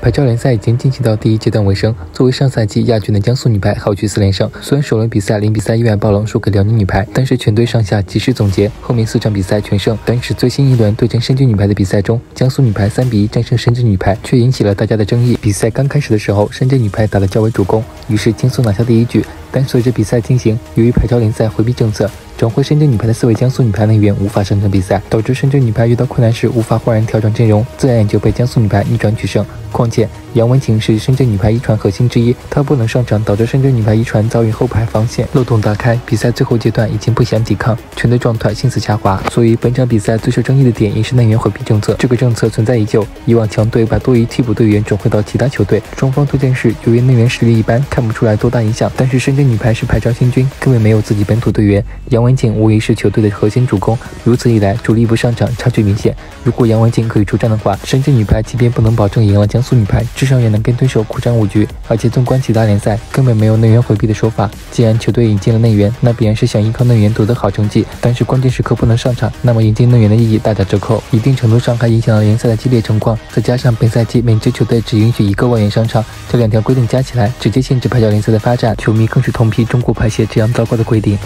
排超联赛已经进行到第一阶段尾声。作为上赛季亚军的江苏女排，豪取四连胜。虽然首轮比赛零比三意外爆冷输给辽宁女排，但是全队上下及时总结，后面四场比赛全胜。但是最新一轮对阵深圳女排的比赛中，江苏女排三比一战胜深圳女排，却引起了大家的争议。比赛刚开始的时候，深圳女排打得较为主攻，于是轻松拿下第一局。但随着比赛进行，由于排超联赛回避政策。转会深圳女排的四位江苏女排队员无法上场比赛，导致深圳女排遇到困难时无法焕然调整阵容，自然也就被江苏女排逆转取胜。况且杨文锦是深圳女排一传核心之一，她不能上场，导致深圳女排一传遭遇后排防线漏洞大开，比赛最后阶段已经不想抵抗，全队状态迅速下滑。所以本场比赛最受争议的点也是内援回避政策，这个政策存在已久。以往强队把多余替补队员转会到其他球队，双方推荐时由于内援实力一般，看不出来多大影响。但是深圳女排是排招新军，根本没有自己本土队员，杨文。文锦无疑是球队的核心主攻，如此一来，主力不上场，差距明显。如果杨文静可以出战的话，深圳女排即便不能保证赢了江苏女排，至少也能跟对手苦战五局。而且纵观其他联赛，根本没有内援回避的说法。既然球队引进了内援，那必然是想依靠内援夺得好成绩。但是关键时刻不能上场，那么引进内援的意义大打折扣，一定程度上还影响了联赛的激烈情况。再加上本赛季每支球队只允许一个外援上场，这两条规定加起来，直接限制排教联赛的发展。球迷更是痛批中国排协这样糟糕的规定。